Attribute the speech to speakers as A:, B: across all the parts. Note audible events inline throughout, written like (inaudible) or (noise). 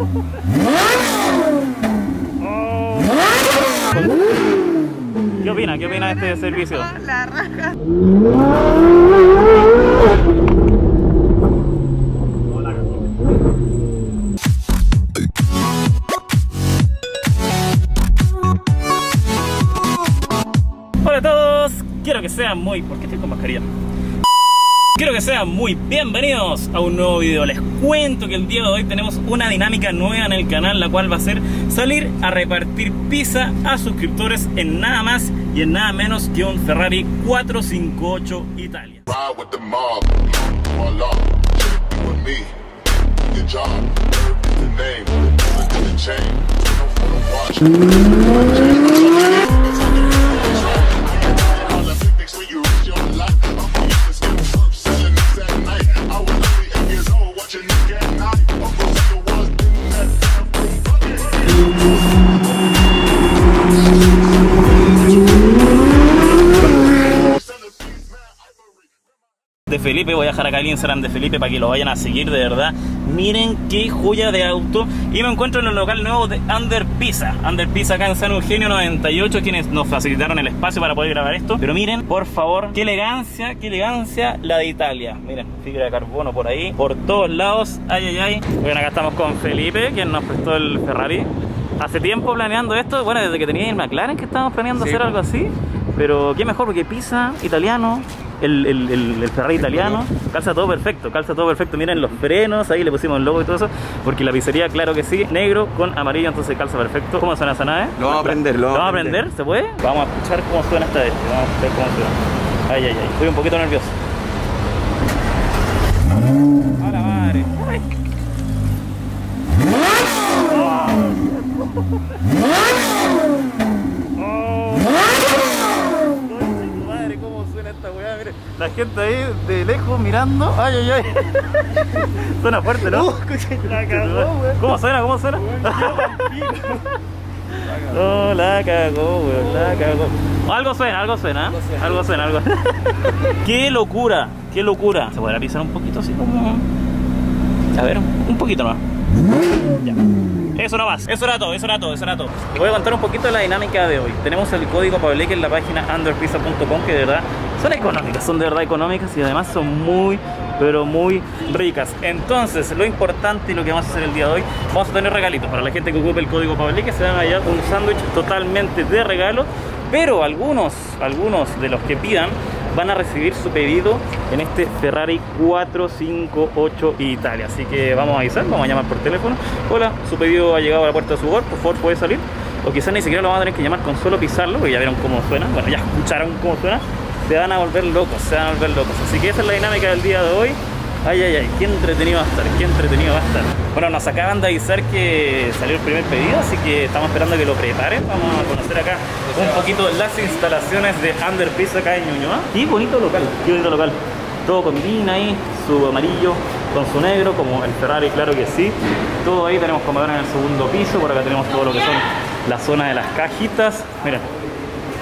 A: Oh. ¿Qué opina? ¿Qué opina de este servicio?
B: La raja.
A: Hola a todos, quiero que sean muy... ¿Por qué estoy con mascarilla? Quiero que sean muy bienvenidos a un nuevo video. Les cuento que el día de hoy tenemos una dinámica nueva en el canal, la cual va a ser salir a repartir pizza a suscriptores en nada más y en nada menos que un Ferrari 458 Italia. Felipe, voy a dejar acá el Instagram de Felipe para que lo vayan a seguir de verdad. Miren qué joya de auto. Y me encuentro en el local nuevo de Under Pizza. Under Pizza acá en San Eugenio 98, quienes nos facilitaron el espacio para poder grabar esto. Pero miren, por favor, qué elegancia, qué elegancia la de Italia. Miren, fibra de carbono por ahí, por todos lados. Ay, ay, ay. Bueno, acá estamos con Felipe, quien nos prestó el Ferrari. Hace tiempo planeando esto, bueno, desde que tenía el McLaren que estábamos planeando hacer algo así. Pero qué mejor porque pizza, italiano, el, el, el, el Ferrari italiano, calza todo perfecto, calza todo perfecto. Miren los frenos, ahí le pusimos el logo y todo eso, porque la pizzería, claro que sí, negro con amarillo, entonces calza perfecto. ¿Cómo suena esa nave?
C: Lo vamos a aprender, lo
A: ¿Lo
C: vamos
A: a
C: aprender.
A: ¿Se puede? Vamos a escuchar cómo suena esta vez, vamos a ver cómo suena. Ay, ay, ay, estoy un poquito nervioso. A la madre. Ay. Madre, (laughs) La gente ahí de lejos mirando. Ay, ay, ay. (laughs) suena fuerte, ¿no? la cagó, ¿Cómo suena? ¿Cómo suena? No, (laughs) la cagó, weón, la cagó. Algo suena, algo suena, ¿eh? algo suena, algo. (laughs) qué locura, qué locura. Se podrá pisar un poquito así como. A ver, un poquito más. Ya. Eso no más, eso era todo, eso era todo, eso era todo. Te voy a contar un poquito de la dinámica de hoy. Tenemos el código Pableque en la página underpizza.com que de verdad son económicas, son de verdad económicas y además son muy, pero muy ricas. Entonces, lo importante y lo que vamos a hacer el día de hoy, vamos a tener regalitos para la gente que ocupe el código Pableque, se van a hallar un sándwich totalmente de regalo, pero algunos, algunos de los que pidan van a recibir su pedido en este Ferrari 458 Italia. Así que vamos a avisar, vamos a llamar por teléfono. Hola, su pedido ha llegado a la puerta de su hogar, por favor puede salir. O quizás ni siquiera lo van a tener que llamar con solo pisarlo, porque ya vieron cómo suena. Bueno, ya escucharon cómo suena. Se van a volver locos, se van a volver locos. Así que esa es la dinámica del día de hoy. Ay, ay, ay, qué entretenido va a estar, qué entretenido va a estar. Bueno, nos acaban de avisar que salió el primer pedido, así que estamos esperando que lo preparen. Vamos a conocer acá un poquito las instalaciones de Under Pizza acá en Ñuñoa. Qué bonito local, qué bonito local. Todo con mina ahí, su amarillo con su negro, como el Ferrari, claro que sí. Todo ahí tenemos comedor en el segundo piso, por acá tenemos todo lo que son la zona de las cajitas. Miren,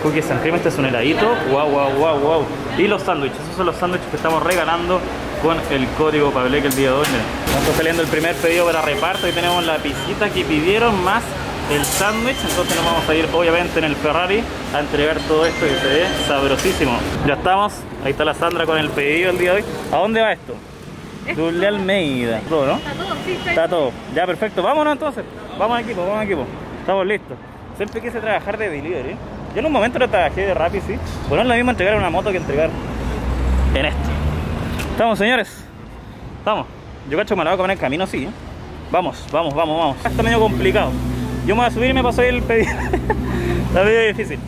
A: Cookies and cream, este es un heladito. Wow, wow, wow, wow. Y los sándwiches, esos son los sándwiches que estamos regalando con el código Pableque el día de hoy. Estamos saliendo el primer pedido para reparto y tenemos la pisita que pidieron más el sándwich. Entonces nos vamos a ir obviamente en el Ferrari a entregar todo esto que se ve sabrosísimo. Ya estamos, ahí está la Sandra con el pedido el día de hoy. ¿A dónde va esto? Dulce Almeida. Todo, ¿no?
B: Está todo, sí, está
A: Está todo. Ya, perfecto. Vámonos entonces. Vamos equipo, vamos equipo. Estamos listos. Siempre quise trabajar de delivery. Yo en un momento lo trabajé de Rappi, sí. Bueno, es lo mismo entregar una moto que entregar en esto. Estamos, señores. Estamos. Yo cacho que me la voy a comer en camino, sí. ¿eh? Vamos, vamos, vamos, vamos. Está medio complicado. Yo me voy a subir y me paso ahí el pedido. (laughs) Está medio difícil.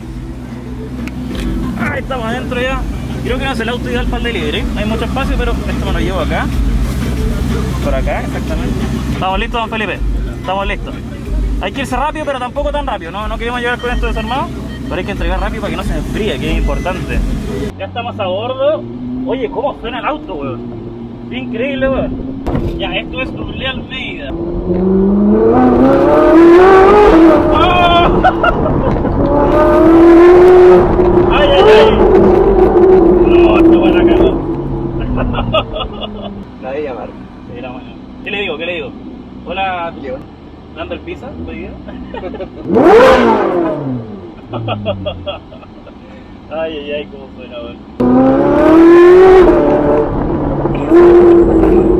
A: Ahí estamos adentro ya. Creo que no es el auto ideal para el delivery. Hay mucho espacio, pero esto me lo llevo acá. Por acá, exactamente. Estamos listos, don Felipe. Estamos listos. Hay que irse rápido, pero tampoco tan rápido. No, no queremos llegar con esto desarmado, pero hay que entregar rápido para que no se enfríe, que es importante. Ya estamos a bordo. Oye, ¿cómo suena el auto, weón? Increíble, weón. Ya, esto es Doble Almeida. ¡Ah! (laughs) ¡Ay, ay, ay! No, esta buena cagó. (laughs)
C: Nadie llamar.
A: Era bueno. ¿Qué le digo? ¿Qué le digo? Hola. ¿Dando el pizza? pedido? (laughs) (laughs) ay, ay, ay, cómo suena, weón.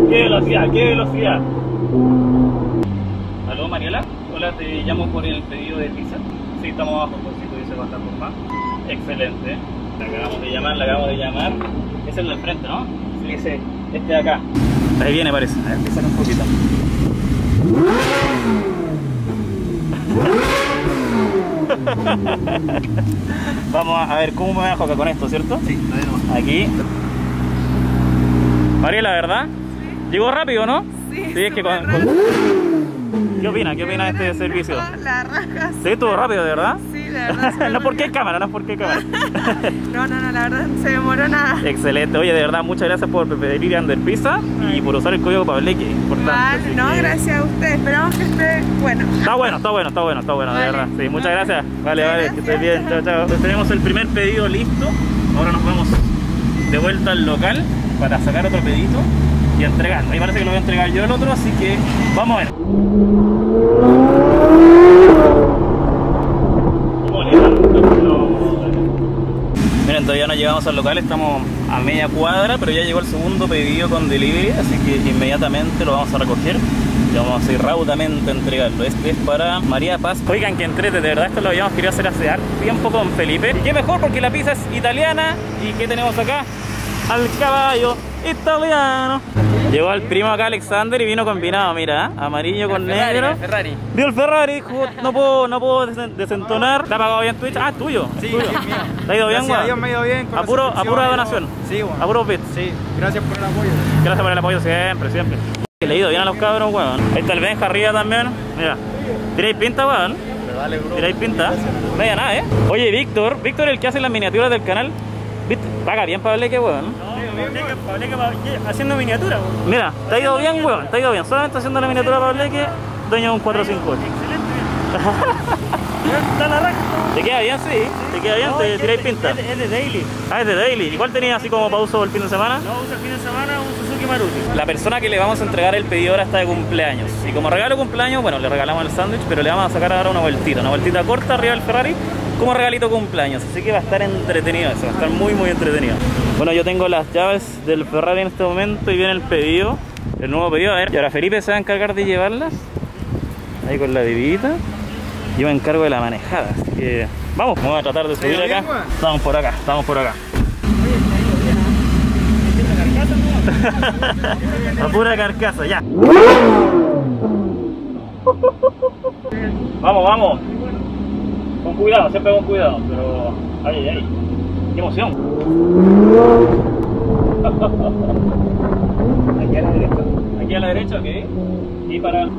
A: ¡Qué velocidad, qué velocidad! ¿Aló, Mariela? Hola, te llamo por el pedido de pizza. Sí, estamos abajo, por si pudiese pasar por más. Excelente. La acabamos de llamar, la acabamos de llamar. Es el del frente, ¿no? Sí, ese, este de acá. Ahí viene, parece. A ver, písale un poquito. (laughs) Vamos a ver cómo me bajo acá con esto, ¿cierto?
B: Sí, ahí nomás.
A: Aquí. Mariela, ¿verdad? Llegó rápido, ¿no?
C: Sí,
A: Sí, es que con- ¿Qué opina? ¿Qué opina de este servicio?
C: La raja.
A: Sí, estuvo rápido, ¿de verdad? (laughs)
C: Verdad.
A: no hay
C: olvidó.
A: cámara, no porque hay cámara. (laughs)
C: No, no, no, la verdad se demoró nada.
A: Excelente, oye, de verdad, muchas gracias por pedir Under Pizza y por usar el código Pableque, importante.
C: Vale, no,
A: que-
C: gracias a usted. Esperamos que esté bueno.
A: Está bueno, está bueno, está bueno, está bueno, de
C: Vale.
A: verdad. Sí, muchas
C: Vale.
A: gracias. Vale,
C: Muchas
A: vale, que estés bien, chao, chao. Entonces tenemos el primer pedido listo. Ahora nos vamos de vuelta al local para sacar otro pedito y entregarlo. Ahí parece que lo voy a entregar yo el otro, así que vamos a ver. ¿Cómo le dan? No. Llegamos al local, estamos a media cuadra, pero ya llegó el segundo pedido con delivery, así que inmediatamente lo vamos a recoger y vamos a ir raudamente a entregarlo. Este es para María Paz. Oigan, que entrete, de verdad, esto lo habíamos querido hacer hace tiempo con Felipe. Y qué mejor porque la pizza es italiana. ¿Y qué tenemos acá? Al caballo italiano. Llegó el primo acá, Alexander, y vino combinado, mira, ¿eh? amarillo con negro.
B: Ferrari.
A: Vio el Ferrari, no puedo, no puedo desen- desentonar. ¿Te ha pagado bien Twitch? Ah, tuyo.
B: Sí,
A: tuyo.
B: mío.
A: ¿Te ha ido bien, weón?
B: Dios me ha ido bien. con
A: A puro, donación.
B: Sí, weón.
A: A puro bit.
B: Sí, gracias por el apoyo.
A: Gracias por el apoyo siempre, siempre. Le he ido bien a los cabros, weón. Ahí está el Benja arriba también. Mira. ¿Tiráis pinta, weón?
B: Pero dale, bro.
A: ¿Tiráis pinta? Media nada, ¿eh? Oye, Víctor, Víctor el que hace las miniaturas del canal. ¿Viste? Paga bien Pableque,
D: haciendo miniatura. weón.
A: Mira, te ha ido bien, weón. Te ha ido bien. Solamente haciendo la miniatura Pableque, dueño de un 458. (laughs)
D: Está la raja.
A: ¿Te queda bien? Sí. ¿Te queda bien?
D: No,
A: ¿Te tiráis pinta?
D: Es de, es de daily.
A: Ah, es de Daily. Igual tenía así como para uso el fin de semana.
D: No usa el fin de semana un Suzuki Maruti.
A: La persona que le vamos a entregar el pedido ahora está de cumpleaños. Y como regalo cumpleaños, bueno, le regalamos el sándwich, pero le vamos a sacar ahora una vueltita, una vueltita corta arriba del Ferrari como regalito cumpleaños. Así que va a estar entretenido eso, va a estar muy, muy entretenido. Bueno, yo tengo las llaves del Ferrari en este momento y viene el pedido, el nuevo pedido. A ver, y ahora Felipe se va a encargar de llevarlas. Ahí con la bebida. Yo me encargo de la manejada, así que vamos, vamos a tratar de subir acá. Estamos por acá, estamos por acá. (laughs) A pura carcasa, ya. (laughs) Vamos, vamos. Con cuidado, siempre con cuidado, pero. Ay, ay. Qué emoción. Aquí a la derecha. Aquí a la derecha, ok. Y para. (laughs)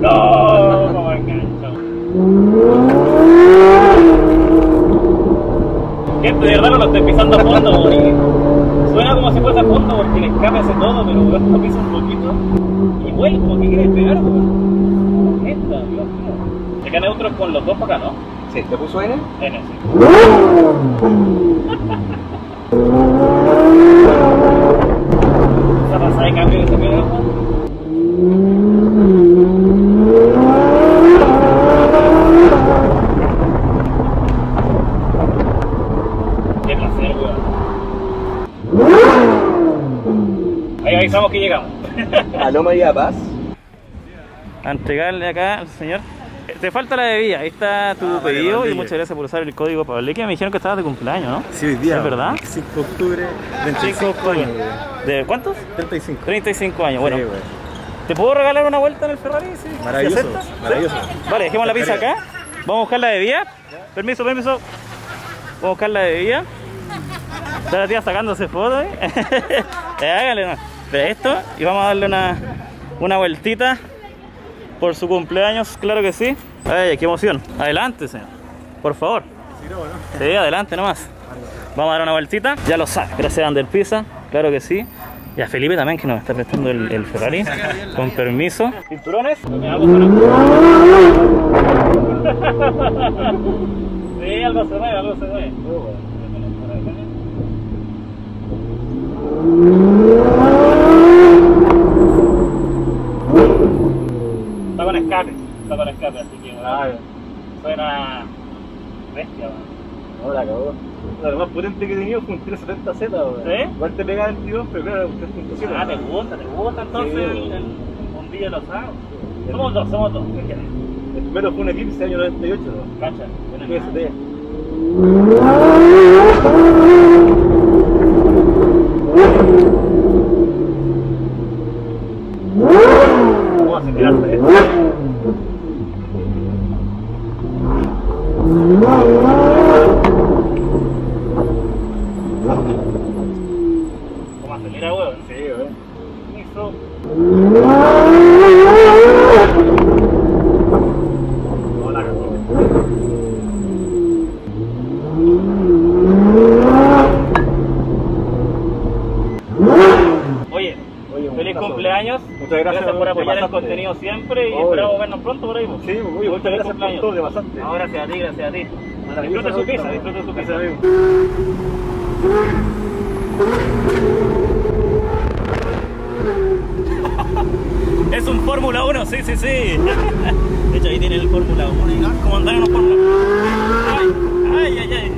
A: no, como. Gente, de verdad no lo estoy pisando a fondo, porque suena como si fuese a fondo porque el escape hace todo, pero lo piso un poquito y vuelvo, ¿qué quieres pegar? Neta, Dios mío. Se queda neutro con los dos para acá, ¿no?
B: Sí, ¿te puso N?
A: En ese. Esa pasada de cambio que se weón. Qué placer, weón. Ahí avisamos que llegamos.
B: Aló María Paz.
A: A entregarle acá al señor. (laughs) Te falta la bebida, ahí está tu
B: Ah,
A: pedido
B: vale.
A: y muchas gracias por usar el código Pableque. Me dijeron que estabas de cumpleaños, ¿no?
B: Sí, hoy día.
A: ¿Es verdad?
B: 5 de octubre,
A: 5
B: 25 años.
A: ¿De cuántos?
B: 35.
A: 35 años. Bueno,
B: Sí.
A: ¿te puedo regalar una vuelta en el Ferrari? Sí.
B: Maravilloso, maravilloso.
A: Vale, dejemos la pizza acá. Vamos a buscar la bebida. Permiso, permiso. Vamos a buscar la bebida. Está la tía sacándose fotos. ¿eh? (laughs) Eh, Hágale, no. De esto y vamos a darle una, una vueltita por su cumpleaños, claro que sí. Ay, qué emoción. Adelante, señor. Por favor. Sí, adelante nomás. Vamos a dar una vueltita. Ya lo sabe. Gracias a Ander Pizza, claro que sí. Y a Felipe también que nos está prestando el, el Ferrari. Con permiso. ¿Cinturones? (laughs) Sí, algo se mueve, algo se mueve.
D: para escape, está para escape, así que bueno, suena bestia, weón.
B: Ahora acabó. Lo más potente que he tenido fue un 370Z, weón.
D: ¿Sí?
B: Igual te pegaba el 22, pero claro, un 3.7.
D: Ah, te gusta, te gusta entonces
B: sí,
D: el, el mundillo de los aros. Somos dos, somos dos.
B: El primero fue un Eclipse año 98, ¿no?
D: Cacha,
B: ST.
D: apoyar el contenido siempre y
B: Obvio.
D: esperamos vernos pronto por ahí. pues.
B: Sí, oye, muchas gracias por todo, te pasaste.
D: No, gracias a ti, gracias a ti. Disfruta su pizza, disfruta su pizza.
B: amigo. (laughs)
A: Es un Fórmula 1, sí, sí, sí. (laughs) De hecho, ahí tiene el Fórmula 1. ¿no? ¿Cómo andar en los Fórmula 1? Ay, ay, ay, ay.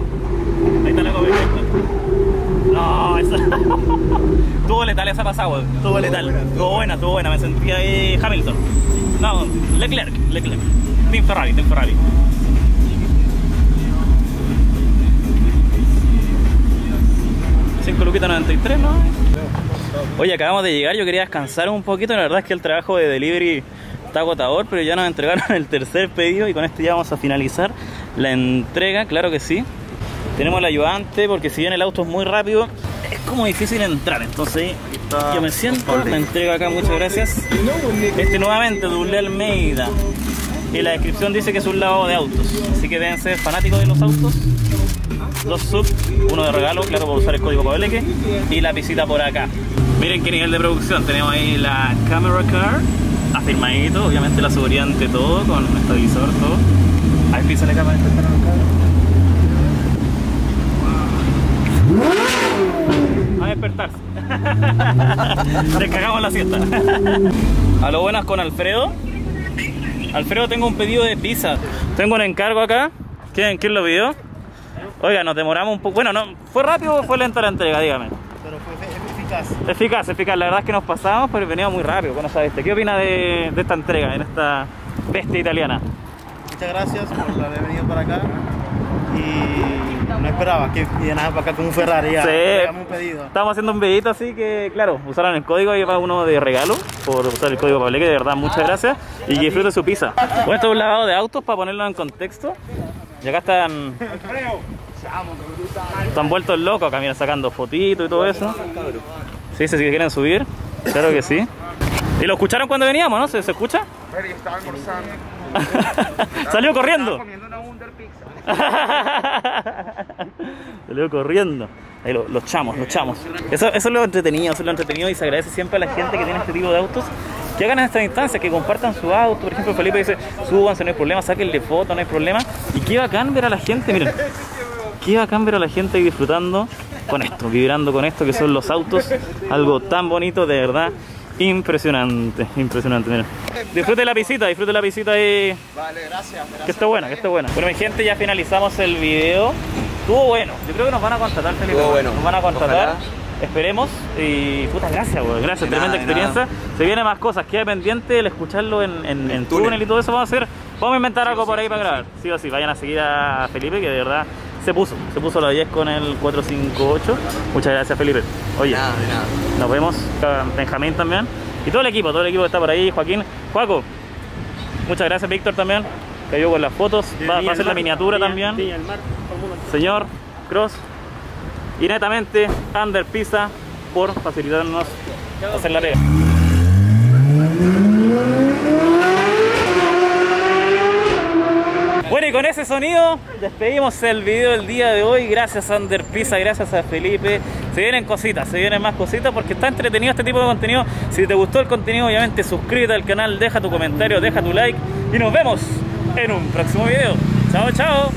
A: Ahí está la comida. No, esa. (laughs) Tuvo letal esa pasada, weón. Tuvo letal. Estuvo buena, estuvo buena. Me sentía ahí Hamilton. No, Leclerc, Leclerc. Team Ferrari, Team Ferrari. Cinco luquitas 93, ¿no? Oye, acabamos de llegar, yo quería descansar un poquito, la verdad es que el trabajo de delivery está agotador, pero ya nos entregaron (laughs) el tercer pedido y con este ya vamos a finalizar la entrega, claro que sí. Tenemos el ayudante porque si bien el auto es muy rápido, es como difícil entrar, entonces yo me siento, me entrego acá, muchas gracias. Este nuevamente, Dulce Almeida. Y la descripción dice que es un lavado de autos, así que deben ser fanáticos de los autos. Dos sub, uno de regalo, claro, por usar el código Pableque, y la visita por acá. Miren qué nivel de producción, tenemos ahí la camera car, afirmadito, obviamente la seguridad ante todo, con estabilizador, todo. Ahí pisa la cámara esta A despertarse. (laughs) Descargamos la siesta. A lo buenas con Alfredo. Alfredo, tengo un pedido de pizza. Tengo un encargo acá. ¿Quién, quién lo pidió? Oiga, nos demoramos un poco. Bueno, no, ¿fue rápido o fue lenta la entrega? Dígame.
D: Pero fue eficaz.
A: Eficaz, eficaz. La verdad es que nos pasamos, pero venía muy rápido. Bueno, sabes, ¿qué opina de, de esta entrega, en esta bestia italiana?
E: Muchas gracias por haber venido para acá. Y no esperaba que vinieran para acá con un Ferrari. Ya,
A: Sí.
E: Un pedido.
A: Estamos haciendo un videito así que, claro, usaron el código y va uno de regalo por usar el código Pableque. De verdad, muchas gracias. Y que disfrute su pizza. Bueno, esto es un lavado de autos para ponerlo en contexto. Y acá están. Están vueltos locos acá, mira, sacando fotitos y todo eso. Sí, sí, sí, que quieren subir. Claro que sí. ¿Y lo escucharon cuando veníamos, no? ¿Se, se escucha?
B: estaba almorzando. (laughs)
A: Salió corriendo.
B: comiendo una Wonder Pizza. (laughs)
A: Salió corriendo. Ahí lo- los chamos, los chamos. Eso, eso es lo entretenido, eso es lo entretenido y se agradece siempre a la gente que tiene este tipo de autos que hagan estas instancias, que compartan su auto. Por ejemplo, Felipe dice, súbanse, no hay problema, sáquenle fotos, no hay problema. Y qué bacán ver a la gente, miren, qué bacán ver a la gente ahí disfrutando con esto, vibrando con esto que son los autos. Algo tan bonito, de verdad. Impresionante, impresionante, miren. Disfrute la visita, disfrute la visita ahí.
B: Vale, gracias.
A: Que esté buena, que esté buena. Bueno, mi gente, ya finalizamos el video. Estuvo bueno. Yo creo que nos van a contratar, Felipe.
B: Estuvo bueno.
A: Nos van a contratar.
B: Ojalá.
A: Esperemos. Y puta, gracias, güey. Gracias,
B: De
A: tremenda experiencia. Se vienen más cosas. Queda pendiente el escucharlo en, en, en túnel.
B: túnel.
A: y todo eso. Vamos a hacer. Vamos a inventar algo por ahí
B: sí
A: para grabar. Sí o sí, vayan a seguir a Felipe, que de verdad se puso. Se puso la 10 con el 458. Muchas gracias, Felipe. Oye,
B: Nada, de nada.
A: nos vemos. Benjamín también. Y todo el equipo, todo el equipo que está por ahí. Joaquín, Juaco. Muchas gracias, Víctor también. Que ayudó con las fotos. Va, va a hacer la miniatura también.
D: Mar.
A: Señor Cross. Y netamente, Under Pizza por facilitarnos hacer la pega. Bueno, y con ese sonido despedimos el video del día de hoy. Gracias a Under Pizza, gracias a Felipe. Se vienen cositas, se vienen más cositas porque está entretenido este tipo de contenido. Si te gustó el contenido, obviamente suscríbete al canal, deja tu comentario, deja tu like y nos vemos en un próximo video. Chao, chao.